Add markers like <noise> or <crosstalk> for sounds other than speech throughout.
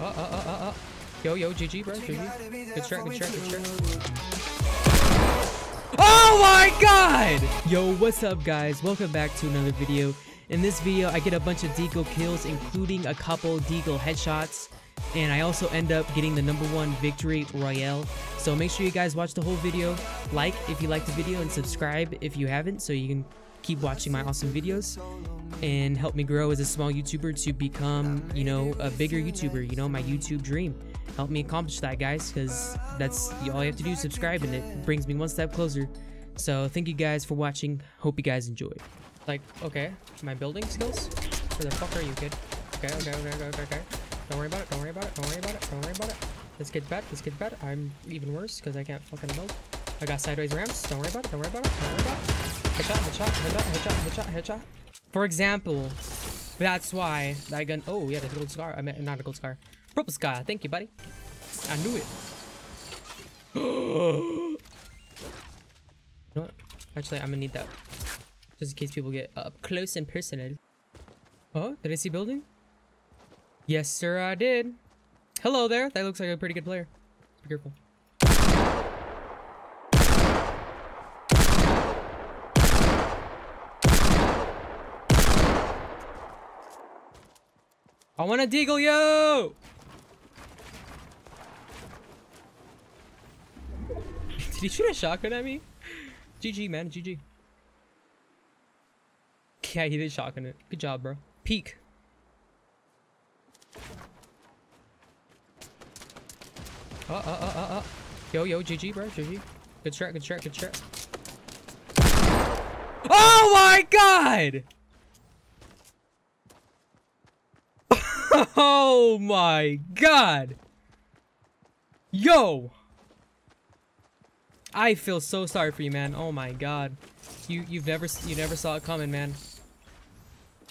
Uh, uh, uh, uh, uh. Yo, yo, GG, bro. GG. Good strat, good strat, good strat. Oh my god! Yo, what's up, guys? Welcome back to another video. In this video, I get a bunch of Deagle kills, including a couple Deagle headshots. And I also end up getting the number one victory royale. So make sure you guys watch the whole video. Like if you like the video and subscribe if you haven't so you can keep watching my awesome videos and help me grow as a small YouTuber to become, you know, a bigger YouTuber, you know, my YouTube dream. Help me accomplish that, guys, because that's all you have to do, subscribe, and it brings me one step closer. So thank you guys for watching. Hope you guys enjoyed. Like, okay, my building skills? Where the fuck are you, kid? Okay, okay, okay, okay, okay, okay. Don't worry about it, don't worry about it, don't worry about it, don't worry about it. This kid's bad, this kid's bad. I'm even worse because I can't fucking build. I got sideways ramps. Don't worry about it, don't worry about it, don't worry about it. Headshot, headshot, headshot, headshot, headshot, headshot. For example, that's why that gun. Oh, yeah, the gold scar. I meant not a gold scar. Purple scar. Thank you, buddy. I knew it. <gasps> you know what? Actually, I'm gonna need that. Just in case people get up close and personal. Oh, did I see building? Yes, sir, I did. Hello there. That looks like a pretty good player. Be careful. I want to deagle you! <laughs> Did he shoot a shotgun at me? GG, man. GG. Yeah, he did shotgun it. Good job, bro. Peek. Uh, uh, uh, uh, uh. Yo, yo, GG, bro. GG. Good strat, good strat, good strat. Oh my god! <laughs> Oh my god! Yo! I feel so sorry for you, man. Oh my god. You you've never you never saw it coming, man.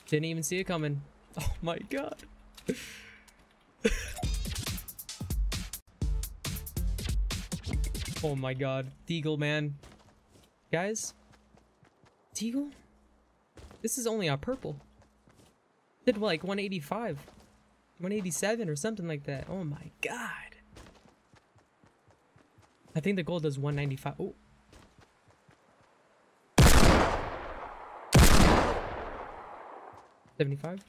Didn't even see it coming. <laughs> Oh my god. <laughs> oh my god. Deagle, man. Guys? Deagle? This is only a purple. Did like 185. 187 or something like that. Oh my god. I think the gold does 195. Oh. Seventy-five.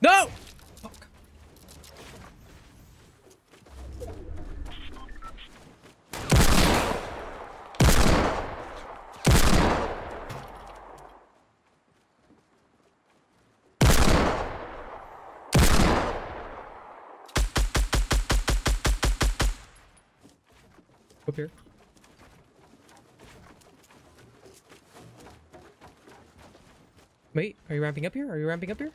No! Fuck. Up here. Wait, are you ramping up here? Are you ramping up here?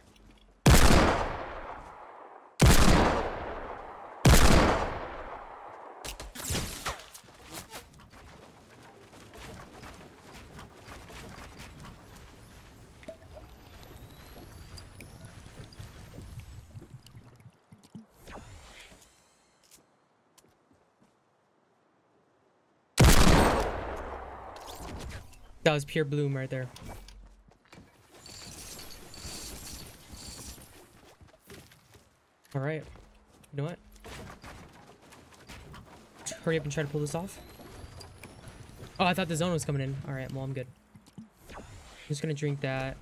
That was pure bloom right there. All right. You know what? Hurry up and try to pull this off. Oh, I thought the zone was coming in. All right, well, I'm good. I'm just gonna drink that.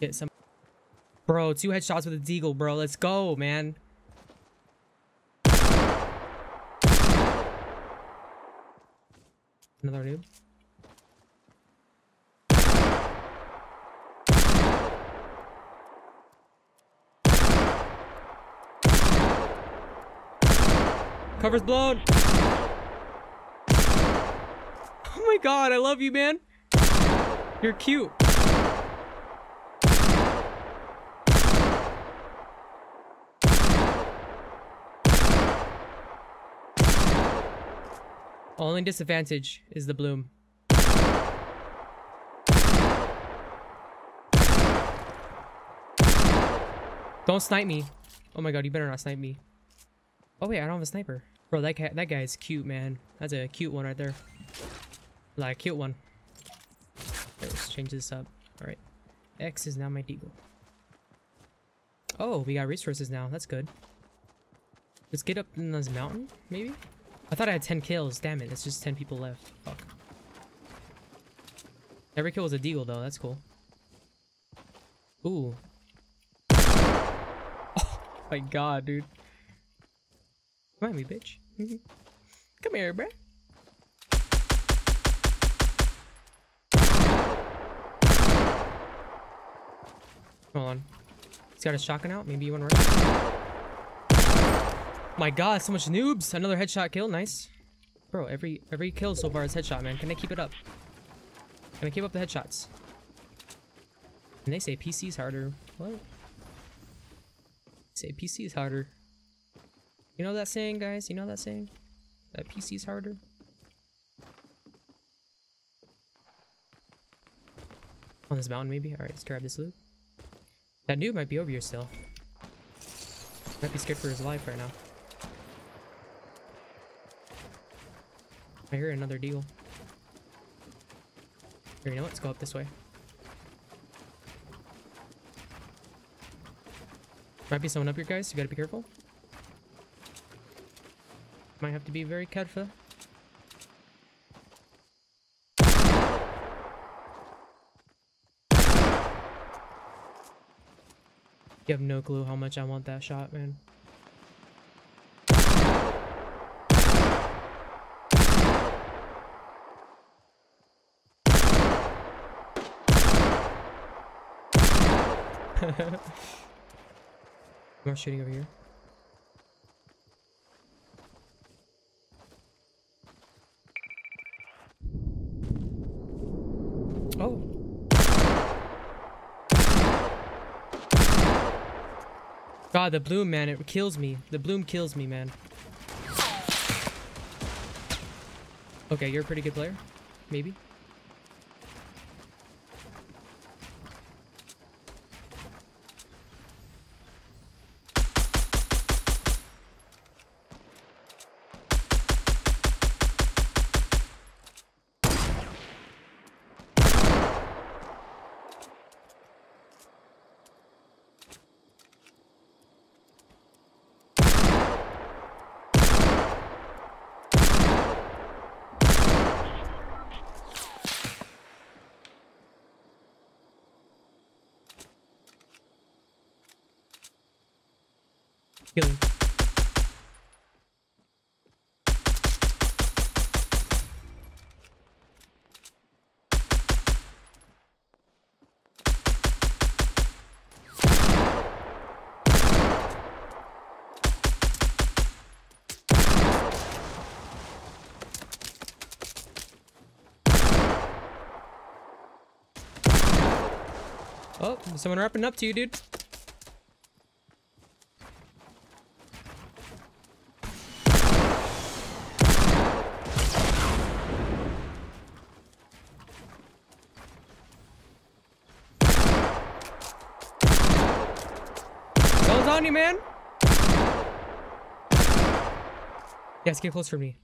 Get some. Bro, two headshots with a deagle, bro. Let's go, man. Another noob. Cover's blown. Oh my god, I love you, man. You're cute. Only disadvantage is the bloom. Don't snipe me. Oh my god, you better not snipe me. Oh wait, I don't have a sniper. Bro, that guy, that guy is cute, man. That's a cute one right there. Like, cute one. Let's change this up. Alright. X is now my deagle. Oh, we got resources now. That's good. Let's get up in this mountain, maybe? I thought I had 10 kills. Damn it, it's just 10 people left. Fuck. Every kill was a deagle, though. That's cool. Ooh. <laughs> Oh my god, dude. Come at me, bitch. Mm-hmm. Come here, bruh. Hold on. He's got a shotgun out. Maybe you want to run? My god, so much noobs. Another headshot kill. Nice. Bro, every every kill so far is headshot, man. Can I keep it up? Can I keep up the headshots? And they say PC's harder. What? They say PC's harder. You know that saying, guys? You know that saying? That PC's harder? On this mountain, maybe? Alright, let's grab this loot. That dude might be over here still. Might be scared for his life right now. I hear another deal. Here, you know what? Let's go up this way. Might be someone up here, guys. You gotta be careful. Might have to be very careful. You have no clue how much I want that shot, man. <laughs> More shooting over here. Oh. God, the bloom, man, it kills me. The bloom kills me, man. Okay, you're a pretty good player. Maybe. Healing. Oh, someone wrapping up to you, dude. Someone's on you, man. Yes, get close for me.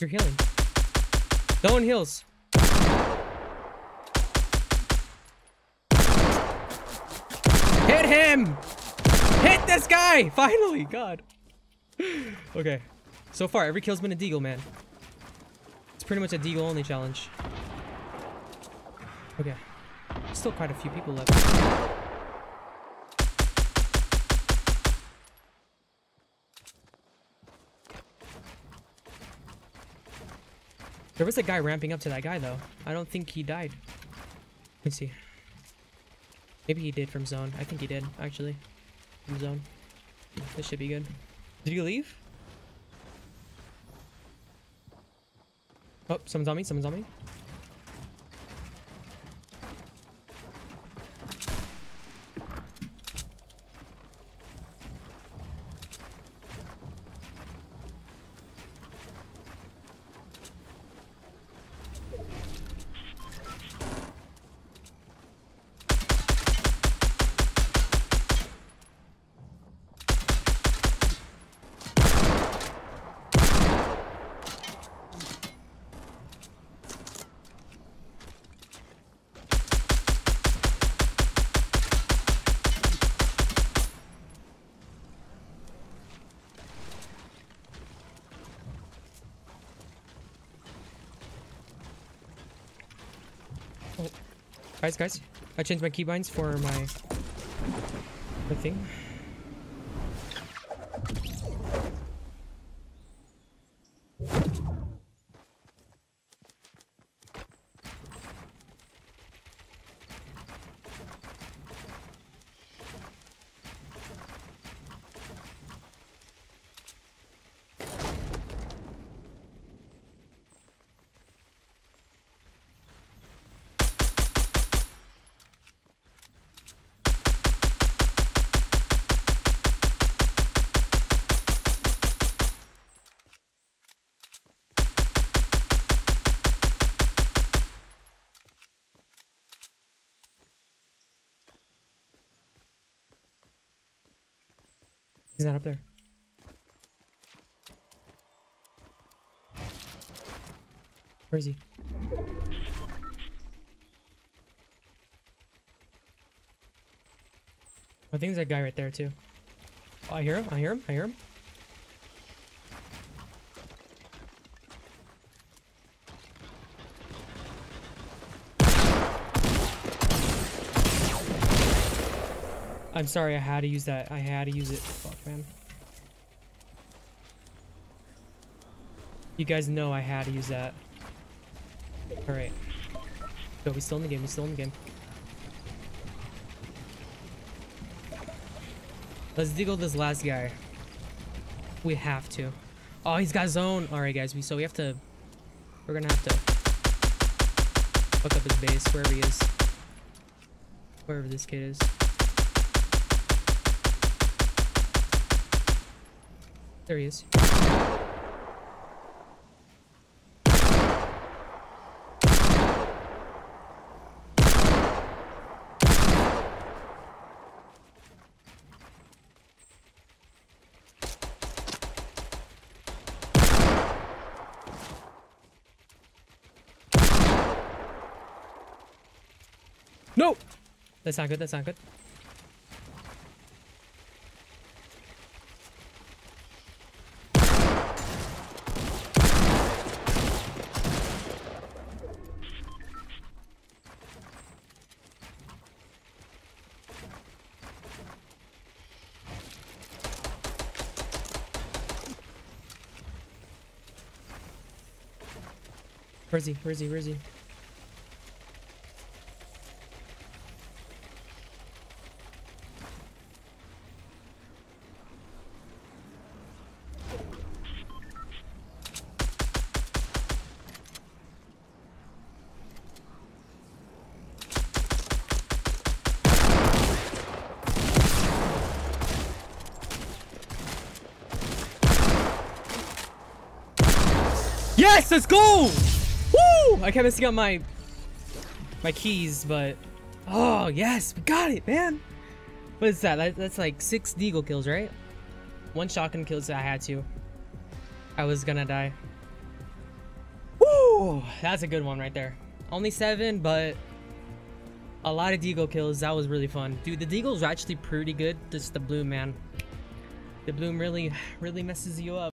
You're healing. No one heals. Him! Hit this guy! <laughs> Finally! God. okay. So far, every kill's been a deagle, man. It's pretty much a deagle only challenge. Okay. Still quite a few people left. There was a guy ramping up to that guy, though. I don't think he died. Let me see. Maybe he did from zone. I think he did, actually. From zone. This should be good. Did you leave? Oh, someone's on me. Someone's on me. Guys, guys. I changed my keybinds for my... The thing. He's not up there. Where is he? I think there's that guy right there too. Oh, I hear him. I hear him. I hear him. I'm sorry, I had to use that. I had to use it. Fuck, man. You guys know I had to use that. Alright. Go, we still in the game, we still in the game. Let's deagle this last guy. We have to. Oh, he's got zone. Alright, guys, we so we have to... We're gonna have to... Fuck up his base, wherever he is. Wherever this kid is. There he is. No! That's not good, that's not good. Where's he? Where's he? Where's he? Yes, let's go! Woo! I kept messing up my my keys, but oh yes, we got it, man. What is that? that that's like six deagle kills, right? One shotgun kills. I had to. I was gonna die. Woo! That's a good one right there. Only seven, but a lot of deagle kills. That was really fun, dude. The deagles are actually pretty good. Just the bloom, man. The bloom really, really messes you up.